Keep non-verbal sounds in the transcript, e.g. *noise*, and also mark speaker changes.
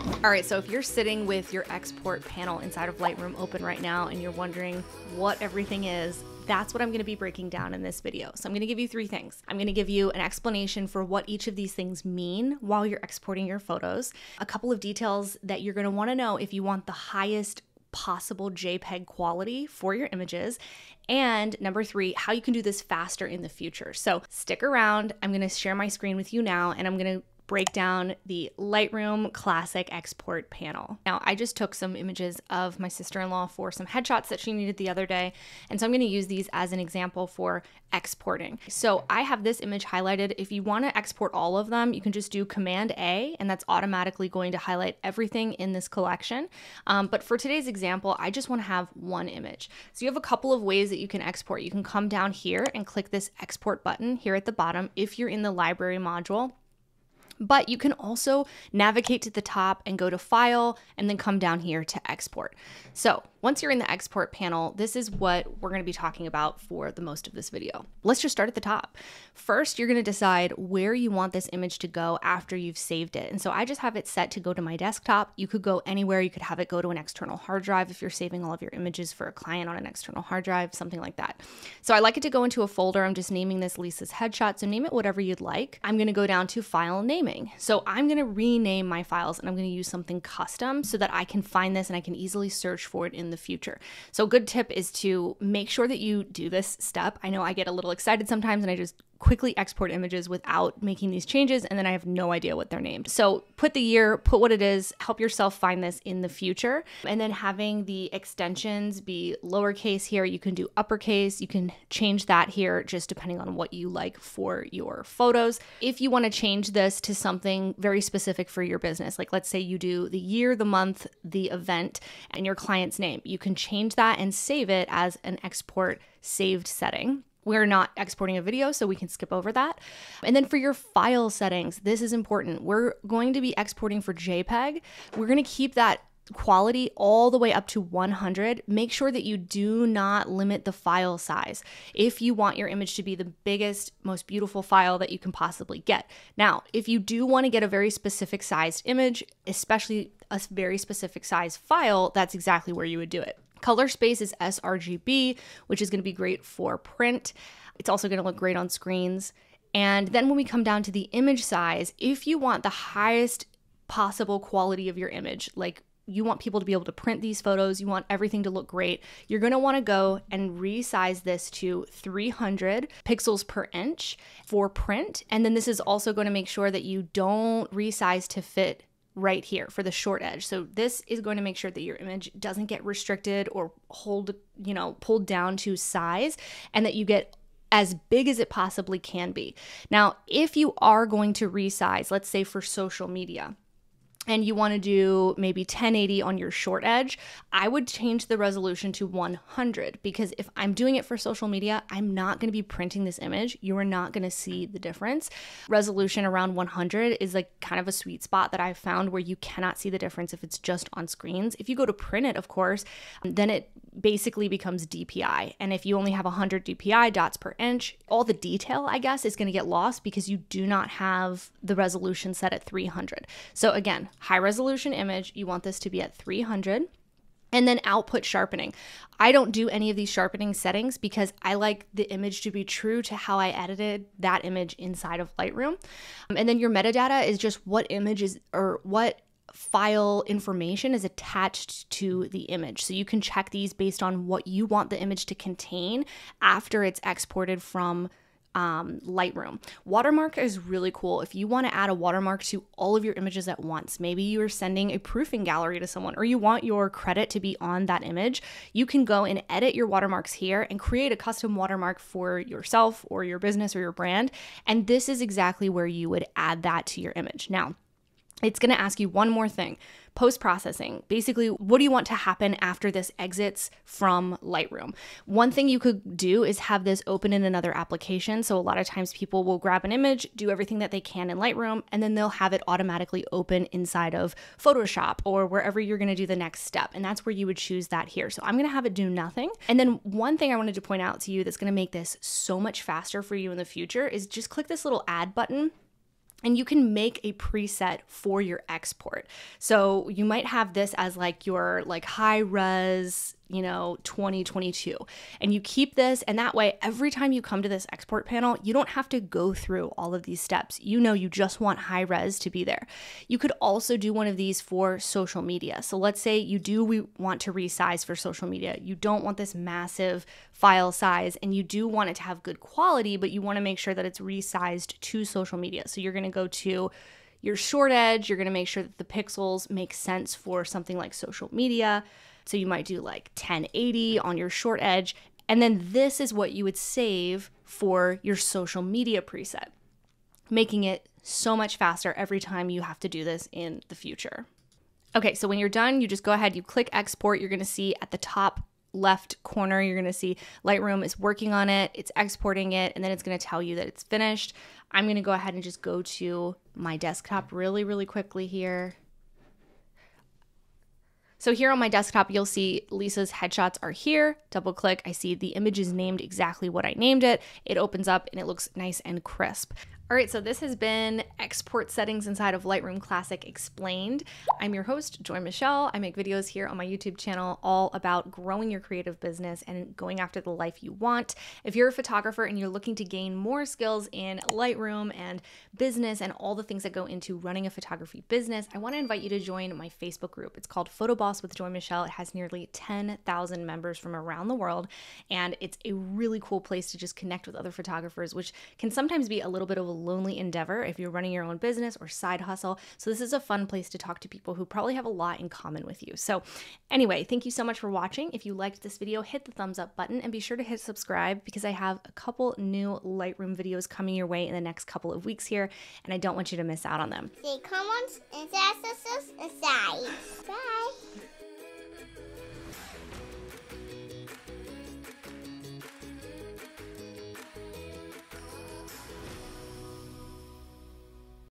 Speaker 1: *laughs* All right, so if you're sitting with your export panel inside of Lightroom open right now and you're wondering what everything is, that's what I'm gonna be breaking down in this video. So I'm gonna give you three things. I'm gonna give you an explanation for what each of these things mean while you're exporting your photos, a couple of details that you're gonna wanna know if you want the highest possible JPEG quality for your images. And number three, how you can do this faster in the future. So stick around. I'm going to share my screen with you now and I'm going to break down the Lightroom Classic Export panel. Now, I just took some images of my sister-in-law for some headshots that she needed the other day, and so I'm gonna use these as an example for exporting. So I have this image highlighted. If you wanna export all of them, you can just do Command A, and that's automatically going to highlight everything in this collection. Um, but for today's example, I just wanna have one image. So you have a couple of ways that you can export. You can come down here and click this export button here at the bottom if you're in the library module but you can also navigate to the top and go to File and then come down here to Export. So once you're in the Export panel, this is what we're going to be talking about for the most of this video. Let's just start at the top. First, you're going to decide where you want this image to go after you've saved it. And so I just have it set to go to my desktop. You could go anywhere. You could have it go to an external hard drive if you're saving all of your images for a client on an external hard drive, something like that. So I like it to go into a folder. I'm just naming this Lisa's headshot. So name it whatever you'd like. I'm going to go down to File Naming. So I'm going to rename my files and I'm going to use something custom so that I can find this and I can easily search for it in the future. So a good tip is to make sure that you do this step. I know I get a little excited sometimes and I just quickly export images without making these changes and then I have no idea what they're named. So put the year, put what it is, help yourself find this in the future. And then having the extensions be lowercase here, you can do uppercase, you can change that here just depending on what you like for your photos. If you want to change this to something very specific for your business, like let's say you do the year, the month, the event, and your client's name, you can change that and save it as an export saved setting. We're not exporting a video, so we can skip over that. And then for your file settings, this is important. We're going to be exporting for JPEG. We're going to keep that quality all the way up to 100. Make sure that you do not limit the file size if you want your image to be the biggest, most beautiful file that you can possibly get. Now, if you do want to get a very specific sized image, especially a very specific size file, that's exactly where you would do it. Color space is sRGB, which is going to be great for print. It's also going to look great on screens. And then when we come down to the image size, if you want the highest possible quality of your image, like you want people to be able to print these photos, you want everything to look great, you're going to want to go and resize this to 300 pixels per inch for print. And then this is also going to make sure that you don't resize to fit right here for the short edge. So this is going to make sure that your image doesn't get restricted or hold, you know, pulled down to size and that you get as big as it possibly can be. Now, if you are going to resize, let's say for social media, and you want to do maybe 1080 on your short edge, I would change the resolution to 100 because if I'm doing it for social media, I'm not going to be printing this image. You are not going to see the difference. Resolution around 100 is like kind of a sweet spot that I've found where you cannot see the difference if it's just on screens. If you go to print it, of course, then it basically becomes DPI. And if you only have 100 DPI dots per inch, all the detail, I guess, is going to get lost because you do not have the resolution set at 300. So again, high resolution image, you want this to be at 300. And then output sharpening. I don't do any of these sharpening settings because I like the image to be true to how I edited that image inside of Lightroom. Um, and then your metadata is just what image is or what file information is attached to the image. So you can check these based on what you want the image to contain after it's exported from um, Lightroom. Watermark is really cool. If you want to add a watermark to all of your images at once, maybe you're sending a proofing gallery to someone or you want your credit to be on that image, you can go and edit your watermarks here and create a custom watermark for yourself or your business or your brand. And this is exactly where you would add that to your image. Now, it's going to ask you one more thing post processing. Basically, what do you want to happen after this exits from Lightroom? One thing you could do is have this open in another application. So, a lot of times people will grab an image, do everything that they can in Lightroom, and then they'll have it automatically open inside of Photoshop or wherever you're going to do the next step. And that's where you would choose that here. So, I'm going to have it do nothing. And then, one thing I wanted to point out to you that's going to make this so much faster for you in the future is just click this little add button and you can make a preset for your export. So you might have this as like your like high res, you know, 2022. And you keep this and that way every time you come to this export panel, you don't have to go through all of these steps. You know you just want high res to be there. You could also do one of these for social media. So let's say you do we want to resize for social media. You don't want this massive file size and you do want it to have good quality, but you want to make sure that it's resized to social media. So you're going to go to your short edge, you're going to make sure that the pixels make sense for something like social media. So you might do like 1080 on your short edge. And then this is what you would save for your social media preset, making it so much faster every time you have to do this in the future. Okay, so when you're done, you just go ahead, you click export. You're gonna see at the top left corner, you're gonna see Lightroom is working on it, it's exporting it, and then it's gonna tell you that it's finished. I'm gonna go ahead and just go to my desktop really, really quickly here. So here on my desktop, you'll see Lisa's headshots are here. Double click, I see the image is named exactly what I named it. It opens up and it looks nice and crisp. All right, so this has been export settings inside of Lightroom Classic Explained. I'm your host, Joy Michelle. I make videos here on my YouTube channel all about growing your creative business and going after the life you want. If you're a photographer and you're looking to gain more skills in Lightroom and business and all the things that go into running a photography business, I want to invite you to join my Facebook group. It's called Photo Boss with Joy Michelle. It has nearly 10,000 members from around the world, and it's a really cool place to just connect with other photographers, which can sometimes be a little bit of a lonely endeavor if you're running your own business or side hustle. So, this is a fun place to talk to people who probably have a lot in common with you. So, anyway, thank you so much for watching. If you liked this video, hit the thumbs up button and be sure to hit subscribe because I have a couple new Lightroom videos coming your way in the next couple of weeks here, and I don't want you to miss out on them.
Speaker 2: Say comments and and Bye.